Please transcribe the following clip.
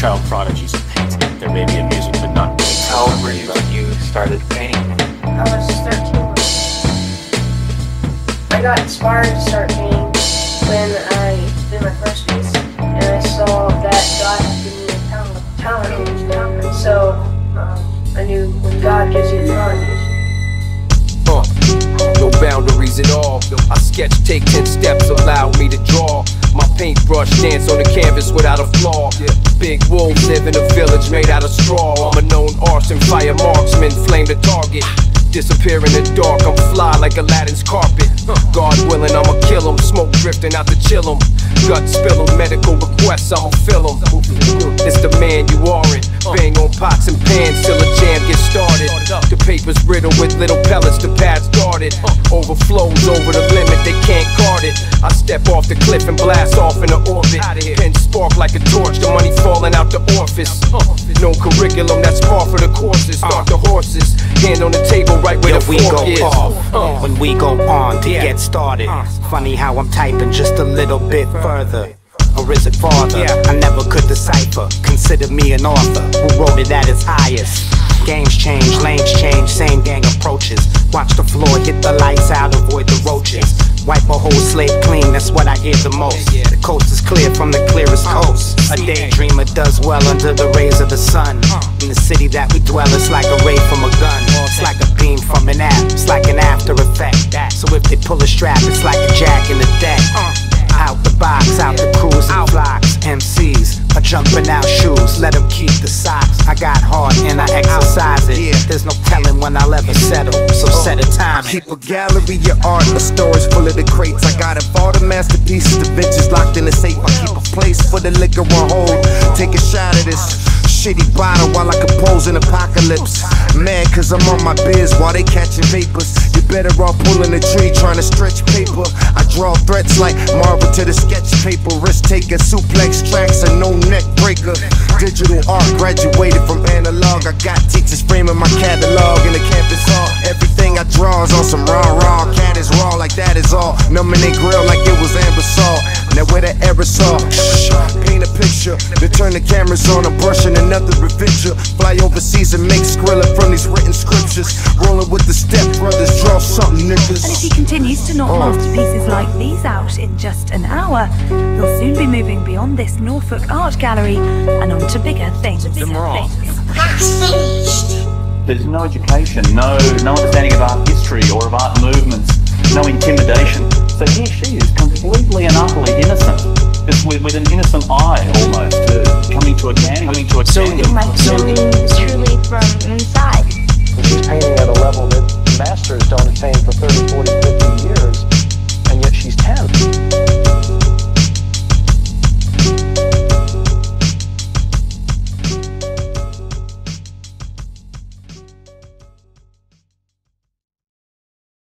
prodigies of painting. There may be a music, but not painting. How old were you when you started painting? I was 13. I got inspired to start painting when I did my first piece, and I saw that God had given me a talent, talent and so um, I knew when God gives you talent, no boundaries at all. I sketch, take 10 steps, allow me to draw. Dance on the canvas without a flaw. Big wolves live in a village made out of straw. I'm a known arson fire marksman, flame the target. Disappear in the dark, I'm fly like Aladdin's carpet. God willing, I'ma kill 'em. Smoke drifting out to chill 'em. Gut spill 'em. medical requests, I'ma fill 'em. It's the man you aren't. Bang on pots and pans till a jam gets started. The paper's riddled with little Overflows over the limit, they can't guard it. I step off the cliff and blast off in the orbit. Pen spark like a torch, the money falling out the orifice. No curriculum, that's par for the courses. Start the horses, hand on the table right where Yo, the we fork go is. off when we go on to Yeah. get started. Funny how I'm typing just a little bit further. Or is it farther? Yeah. I never could decipher. Consider me an author who wrote it at its highest. Games change, lanes change, same gang approaches. Watch the floor, hit the lights out, avoid the roaches. Wipe a whole slate clean, that's what I hear the most. The coast is clear from the clearest coast. A daydreamer does well under the rays of the sun. In the city that we dwell, it's like a ray from a gun. It's like a beam from an app, it's like an after effect. So if they pull a strap, it's like a jack in the deck. Out the box, out the cruise and flocks. MCs are jumping out shoes, let them keep the socks. I got hard and I exercise it. Yeah. There's no telling when I'll ever settle, so set a time. Keep a gallery of art, a storage full of the crates. I got it all the masterpieces, the bitches locked in the safe. I keep a place for the liquor on hold. Take a shot of this shitty bottle while I compose an apocalypse. Man, cause I'm on my biz while they catching vapors. You better off pulling a tree trying to stretch paper. I draw threats like Marvel to the sketch paper. Risk taker, suplex tracks, and no neck breaker. Digital art graduated from analog. I got teachers framing my catalog in the campus hall. Everything I draw is on some raw, raw. Cat is raw like that is all. Numbing they grill like it was Anbesol. Now where the aerosol? Shh, paint a picture. Then turn the cameras on. I'm brushing another adventure. Fly overseas and make Skrilla from these written scriptures. Rolling with the step brothers. Draw something, niggas. And if he continues to knock uh. masterpieces like these out in just an hour, he'll soon be moving beyond this Norfolk Art Gallery and on to bigger things. Bigger things. There's no education, no no understanding of art history or of art movements, no intimidation. So he, she is completely and utterly innocent, just with, with an innocent eye almost, uh, coming to a candy, coming to a candy. My feeling is truly from